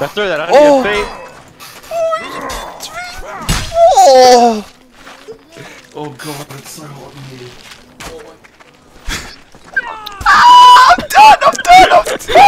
Let's throw that on oh. your face. Oh. oh god, that's so hot in here. Oh my. ah, I'm done! I'm done! I'm done!